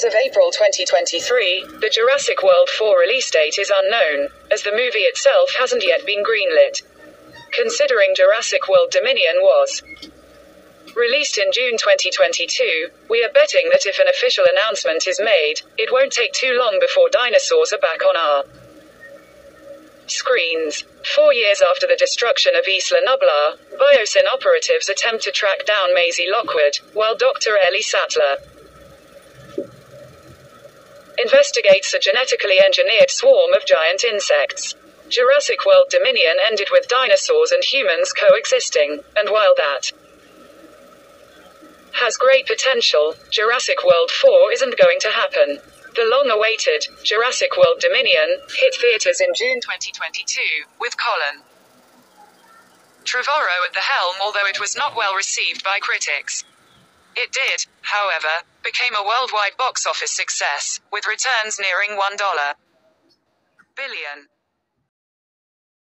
As of April 2023, the Jurassic World 4 release date is unknown, as the movie itself hasn't yet been greenlit. Considering Jurassic World Dominion was released in June 2022, we are betting that if an official announcement is made, it won't take too long before dinosaurs are back on our screens. Four years after the destruction of Isla Nublar, Biosyn operatives attempt to track down Maisie Lockwood, while Dr. Ellie Sattler investigates a genetically engineered swarm of giant insects. Jurassic World Dominion ended with dinosaurs and humans coexisting, and while that has great potential, Jurassic World 4 isn't going to happen. The long awaited Jurassic World Dominion hit theaters in June 2022 with Colin Trevorrow at the helm, although it was not well received by critics. It did, however, became a worldwide box office success, with returns nearing $1 billion.